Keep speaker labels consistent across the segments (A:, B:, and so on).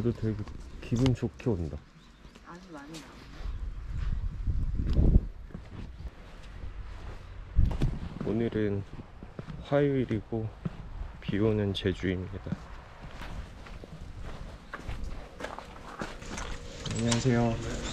A: 그래도 되게 기분 좋게 온다.
B: 아주 많이 나와.
A: 오늘은 화요일이고 비 오는 제주입니다. 안녕하세요.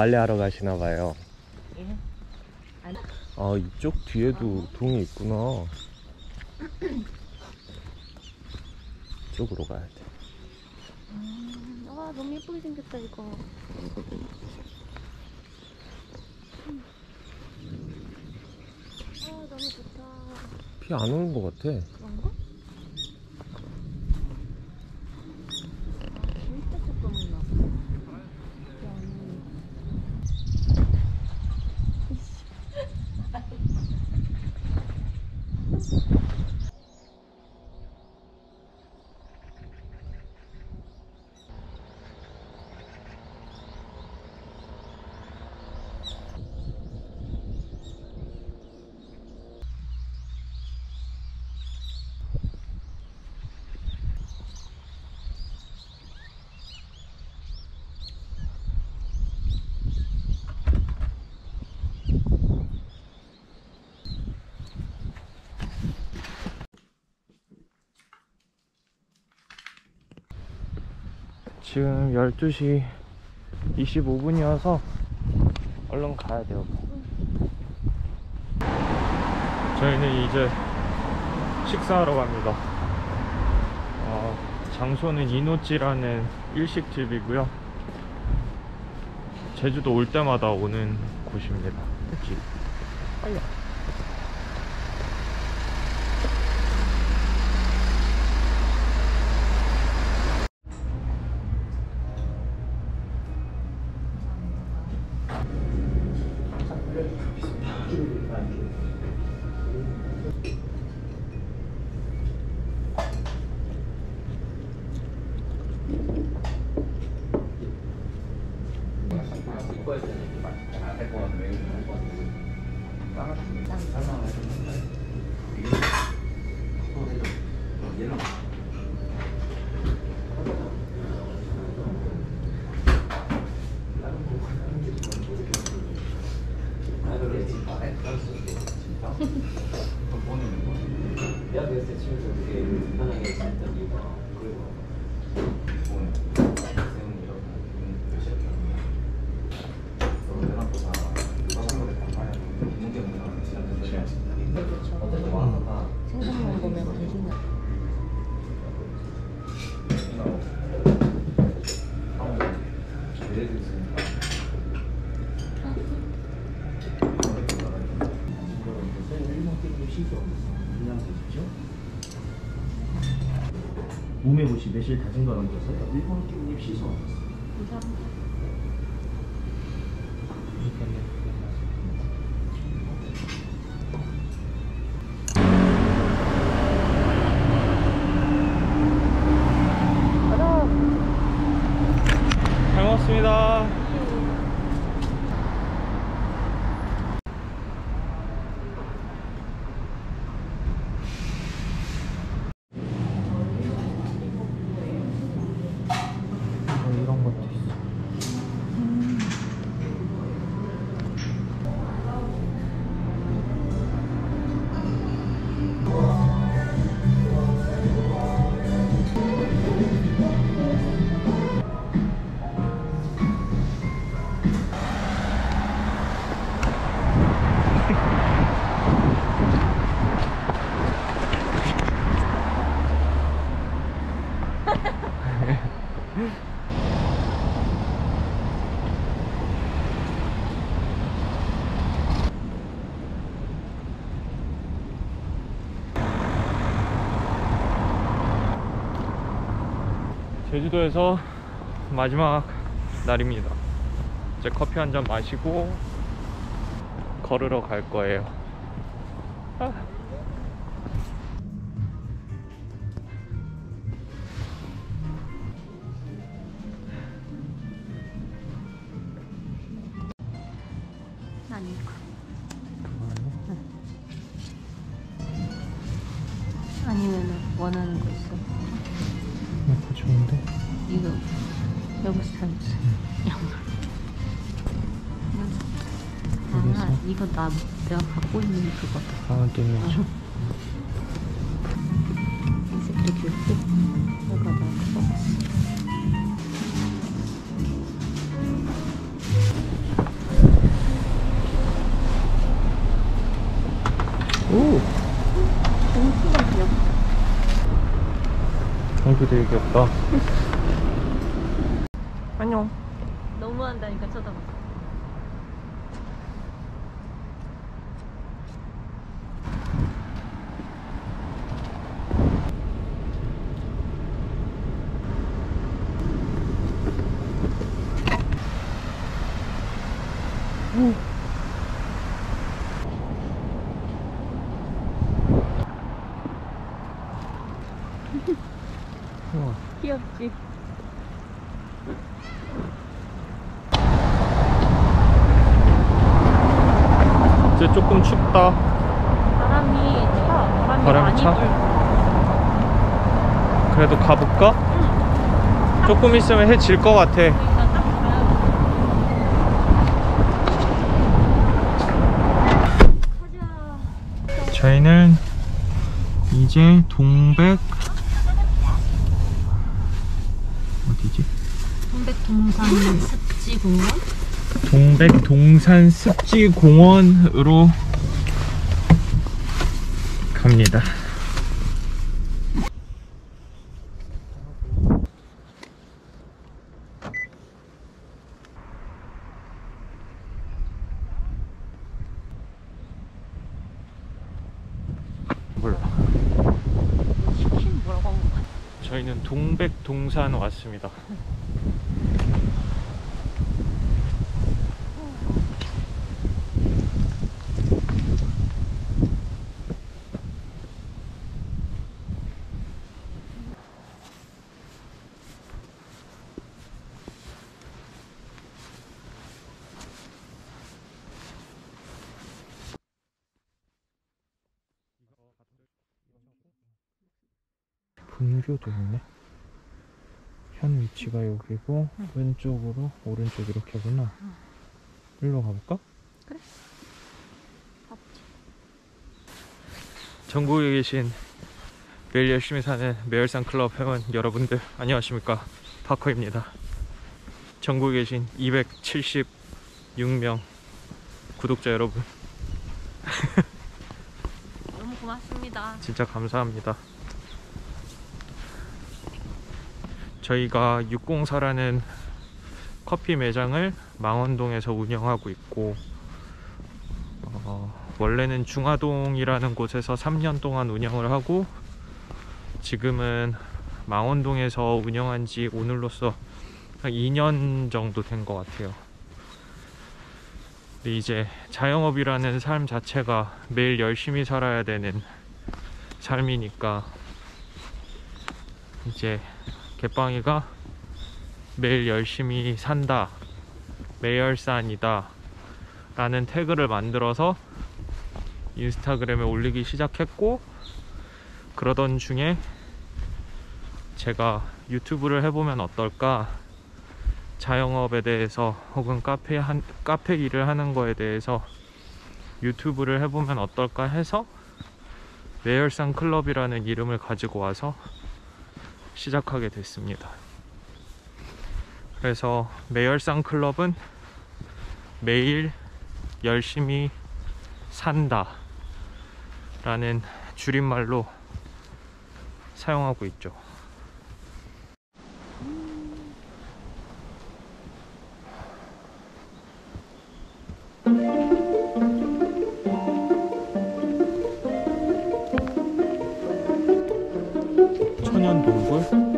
A: 빨래하러 가시나 봐요.
B: 예. 안-
A: 아 이쪽 뒤에도 동이 있구나. 이쪽으로 가야 돼.
B: 와 너무 예쁘게 생겼다 이거. 아 너무 좋다.
A: 비 안 오는 것 같아.
B: 그런가? 아 진짜 조금은 나.
A: 지금 12시 25분이어서 얼른 가야 돼요. 저희는 이제 식사하러 갑니다. 어, 장소는 이노찌라는 일식집이고요. 제주도 올 때마다 오는 곳입니다. 집. 빨리.
C: 250 매실 다진 거랑 껴서 일본 쪽 시소
A: 어땠어요?
B: 제주도에서 마지막 날입니다. 이제 커피 한 잔 마시고 걸으러 갈 거예요. 아.
D: 난 이거.
B: 이거
D: 나 내가 갖고 있는 그거.
B: 아, 네.
D: 이 색도 귀엽고. 이거 나 써봤어.
B: 오!
D: 너무 크다 귀엽다.
B: 이거 되게 귀엽다. 안녕.
D: 너무한다니까 쳐다봐.
B: 우와.
D: 귀엽지?
B: 이제 조금 춥다.
D: 바람이 차. 바람이,
B: 바람이
D: 많이
B: 차?
D: 불고.
B: 그래도 가볼까? 조금 있으면 해 질 것 같아.
D: 그러니까.
B: 저희는 이제 동백 어디지?
D: 동백동산 습지공원?
B: 동백 동산 습지 공원으로 갑니다. 몰라. 저희는 동백 동산 왔습니다. 분류도 있네. 현 위치가 여기고 왼쪽으로 오른쪽 이렇게구나. 일로 가볼까?
D: 밥집.
B: 전국에 계신 매일 열심히 사는 매열산 클럽 회원 여러분들 안녕하십니까 파커입니다. 전국에 계신 276명 구독자 여러분
D: 너무 고맙습니다.
B: 진짜 감사합니다. 저희가 604라는 커피 매장을 망원동에서 운영하고 있고 어, 원래는 중화동이라는 곳에서 3년 동안 운영을 하고 지금은 망원동에서 운영한 지 오늘로써 한 2년 정도 된 것 같아요. 이제 자영업이라는 삶 자체가 매일 열심히 살아야 되는 삶이니까 이제 개빵이가 매일 열심히 산다 매열산이다 라는 태그를 만들어서 인스타그램에 올리기 시작했고 그러던 중에 제가 유튜브를 해보면 어떨까 자영업에 대해서 혹은 카페 한, 카페 일을 하는 거에 대해서 유튜브를 해보면 어떨까 해서 매열산 클럽이라는 이름을 가지고 와서 시작하게 됐습니다. 그래서 매열산 클럽은 매일 열심히 산다 라는 줄임말로 사용하고 있죠. over.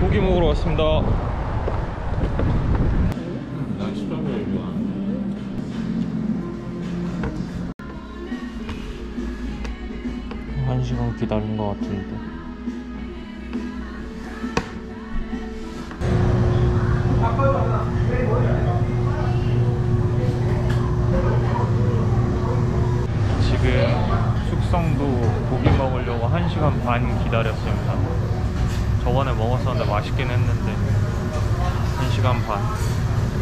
B: 고기 먹으러 왔습니다. 한 시간 기다린 것 같은데. 지금 숙성도 고기 먹으려고 1시간 반 기다렸습니다. 저번에 먹었었는데 맛있긴 했는데 1시간 반.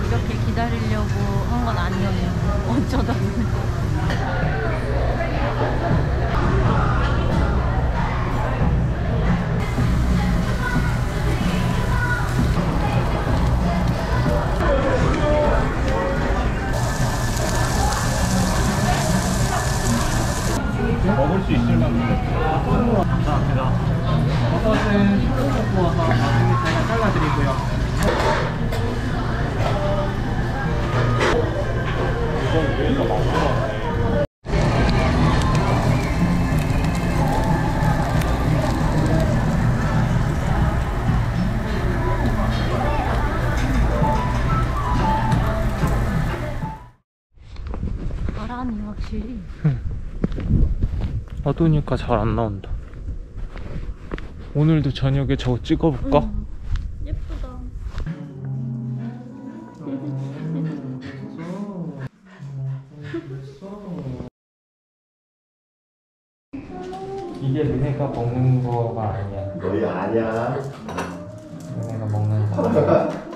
D: 이렇게 기다리려고 한 건 아니었는데 어쩌다
B: 먹을 수 있을 만큼 감사합니다.
A: 버섯은 쭉 구워서 나중에 제가 잘라드리고요.
D: 바람이 확실히
B: 어두우니까 잘 안 나온다. 오늘도 저녁에 저거 찍어볼까?
D: 음, 예쁘다
B: 이게 너네가 먹는 거가 아니야.
A: 너희 아니야.
B: 너네가 먹는 거.